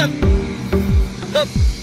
Up. Hup.